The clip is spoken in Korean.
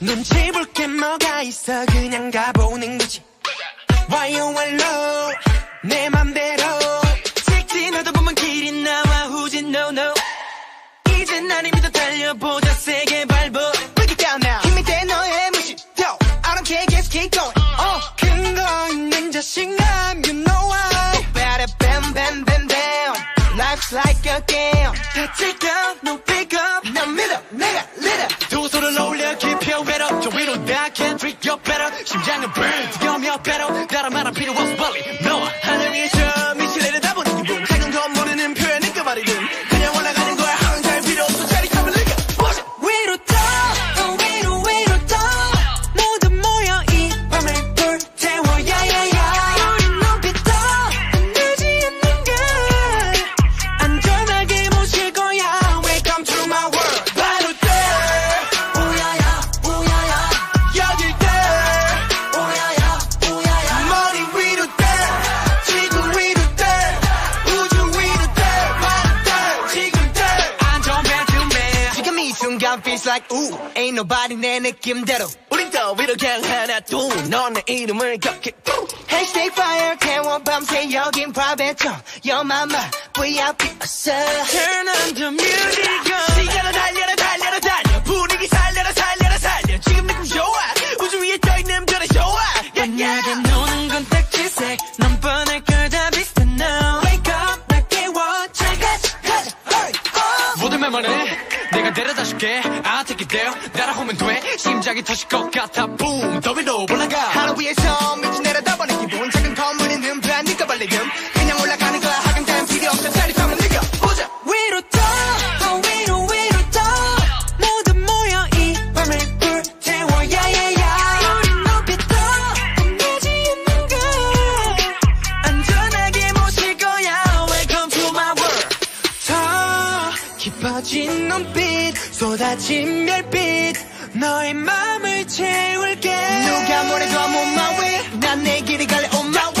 눈치 볼 게 뭐가 있어 그냥 가보는 거지 와요 왈로 내 맘대로 직진하다 보면 길이 나와 후진 no no 이제 나를 믿어 달려보자 세게 밟어 Break it down now 힘이 돼 너의 무시 Yo I don't care just keep going 어 근거 있는 자신감 you know I Better bam bam bam bam Life's like a game 다칠 거 no can't treat you better 심장은 burn 뛰어며 better 이 순간 feels like ooh ain't nobody 내 느낌대로 우린 더 위로 그냥 하나 둘넌내 이름을 격해 Hashtag fire 태워 밤새 여긴 private zone Your mama VIP 어서 Turn on the music. 시간을 달려라 달려라 달려. 분위기 살려라 살려라 살려. 지금 느낌 좋아. 우주 위에 떠 있는 별의 좋아. 만약에 노는 건 딱지색. 넌 뻔할 걸다 비슷해 now Wake up 나 깨워 잘 가자 가자. Hurry up 모든 말만 해 내가 데려다 줄게. I'll take it there 따라오면 돼. 심장이 터질 것 같아. boom 더 위로 올라가 깊어진 눈빛 쏟아진 별빛 너의 맘을 채울게. 누가 뭐래도 I'm on my way. 난내 길을 갈래 on my way